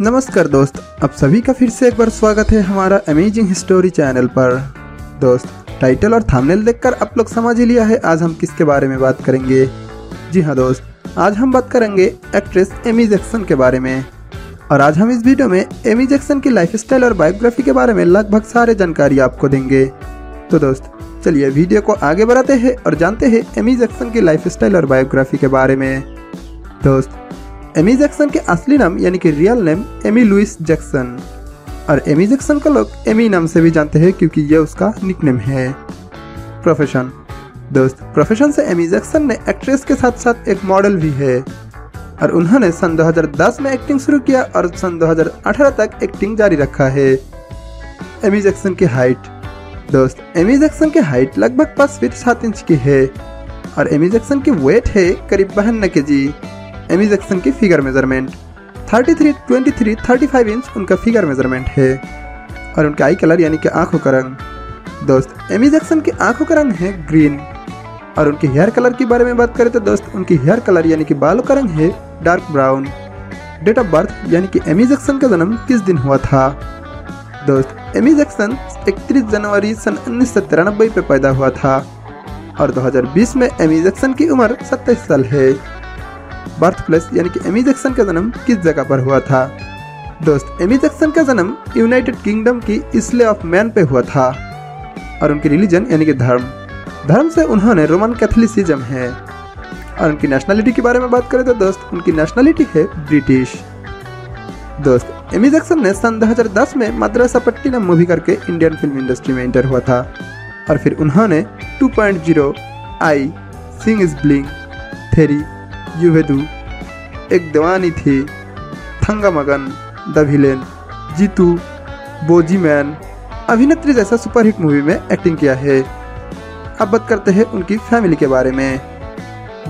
नमस्कार दोस्त, आप सभी का फिर से एक बार स्वागत है हमारा अमेजिंग हिस्टोरी चैनल पर। दोस्त टाइटल और थंबनेल देखकर आप लोग समझ ही लिया है आज हम किसके बारे में बात करेंगे। जी हाँ दोस्त, आज हम बात करेंगे एक्ट्रेस एमी जैक्सन के बारे में। और आज हम इस वीडियो में एमी जैक्सन की लाइफस्टाइल और बायोग्राफी के बारे में लगभग सारे जानकारी आपको देंगे। तो दोस्त, चलिए वीडियो को आगे बढ़ाते हैं और जानते हैं एमी जैक्सन की लाइफस्टाइल और बायोग्राफी के बारे में। दोस्त एमी जैक्सन के असली नाम, यानी कि real name Amy Louise Jackson और एमी जैक्सन को लोग एमी नाम से भी जानते हैं, क्योंकि यह उसका निकनेम है। प्रोफेशन दोस्त प्रोफेशन से एमी जैक्सन ने एक्ट्रेस के साथ साथ एक मॉडल भी है। और उन्होंने सन 2010 में एक्टिंग शुरू किया और सन 2018 तक एक्टिंग जारी रखा है। एमी जैक्सन की हाइट दोस्त एमी जैक्सन की हाइट लगभग पाँच फीट सात इंच की है। और एमी जैक्सन की वेट है करीब बहन्न के जी एमी जैक्सन की फिगर मेज़रमेंट। 33, 23, 35 इंच उनका फिगर मेज़रमेंट है। और उनका आई कलर यानी कि आँखों का रंग। दोस्त एमी जैक्सन की आँखों का रंग है ग्रीन। और उनके हेयर कलर के बारे में बात करें तो दोस्त उनकी हेयर कलर यानी कि बालों का रंग है dark brown. Date of birth यानी कि एमी जैक्सन का जन्म किस दिन हुआ था? दोस्त एमी जैक्सन 31 जनवरी सन उन्नीस पे पैदा हुआ था। और 2020 में एमी जैक्सन की उम्र 27 साल है। बर्थ प्लेस यानी कि एमी जैक्सन का जन्म किस जगह पर हुआ था? दोस्त एमी जैक्सन का जन्म यूनाइटेड किंगडम की इसले ऑफ़ मैन पे हुआ था। और उनकी रिलीजन यानी कि धर्म धर्म से उन्होंने रोमन कैथोलिसिज्म है। और उनकी नेशनलिटी के बारे में बात करें तो दोस्त, उनकी नेशनलिटी है ब्रिटिश दोस्त एमी जैक्सन ने सन 2010 में मद्रासा पट्टीनम मूवी करके इंडियन फ़िल्म इंडस्ट्री में एंटर हुआ था। और फिर उन्होंने 2.0 I Singh is Bliing Theri Yevadu, Ek Deewani Thi, Thanga Magan the villain Gethu boogie man अभिनेत्री जैसा सुपरहिट मूवी में एक्टिंग किया है। अब बात करते हैं उनकी फैमिली के बारे में।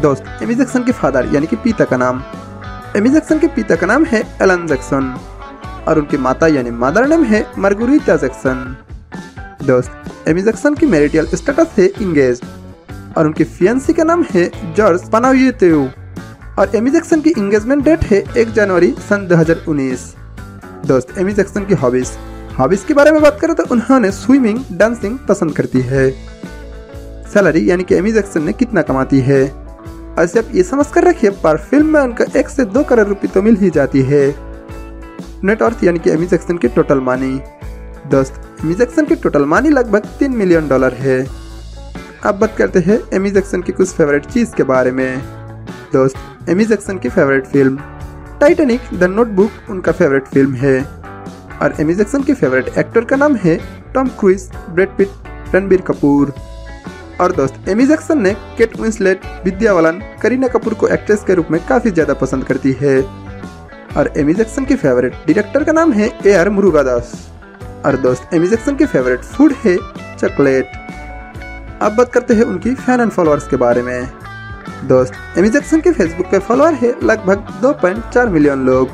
दोस्त एमी जैक्सन के फादर यानी कि पिता का नाम। एमी जैक्सन के पिता का नाम है एलन जैक्सन और उनकी माता, यानी मदर नेम है मरगुरीता जैक्सन दोस्त एमी जैक्सन की मैरिटल स्टेटस है इंगेज और उनकी फियंसी का नाम है जॉर्ज पनाउतेउ और एमी जैक्सन की इंगेजमेंट डेट है एक जनवरी सन 2019 दोस्त एमी जैक्सन की हॉबीज हॉबीज के बारे में बात करें तो उन्होंने स्विमिंग डांसिंग पसंद करती है। सैलरी यानी कि एमी जैक्सन ने कितना कमाती है? ऐसे आप ये समझ कर रखिए, पर फ़िल्म में उनका एक से दो करोड़ रुपए तो मिल ही जाती है। नेटवर्थ यानी कि एमी जैक्सन की टोटल मानी दोस्त एमी जैक्सन की टोटल मानी लगभग तीन मिलियन डॉलर है। अब बात करते हैं एमी जैक्सन की कुछ फेवरेट चीज़ के बारे में। दोस्त एमी जैक्सन की favourite film Titanic the Notebook उनका फेवरेट फ़िल्म है। और एमी जैक्सन के फेवरेट एक्टर का नाम है Tom Cruise Brad Pitt Ranbir Kapoor. और दोस्त एमी जैक्सन ने केट विंसलेट विद्या बालन करीना कपूर को एक्ट्रेस के रूप में काफ़ी ज़्यादा पसंद करती है। और एमी जैक्सन के फेवरेट डायरेक्टर का नाम है ए आर मुरुगादास। और दोस्त एमी जैक्सन की फेवरेट फ़ूड है चॉकलेट अब बात करते हैं उनकी फ़ैन एंड फॉलोअर्स के बारे में। दोस्त एमी जैक्सन के फेसबुक पे फॉलोअर है लगभग 2.4 मिलियन लोग।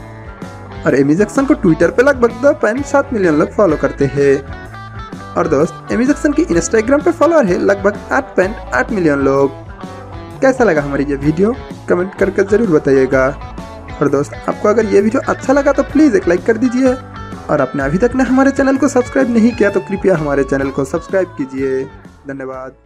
और एमी जैक्सन को ट्विटर पे लगभग 2.7 मिलियन लोग फॉलो करते हैं। और दोस्त एमी जैक्सन की इंस्टाग्राम पे फॉलोअर है लगभग 8.8 मिलियन लोग। कैसा लगा हमारी ये वीडियो कमेंट करके ज़रूर बताइएगा। और दोस्त, आपको अगर ये वीडियो अच्छा लगा तो प्लीज़ एक लाइक कर दीजिए। और आपने अभी तक ने हमारे चैनल को सब्सक्राइब नहीं किया तो कृपया हमारे चैनल को सब्सक्राइब कीजिए। धन्यवाद।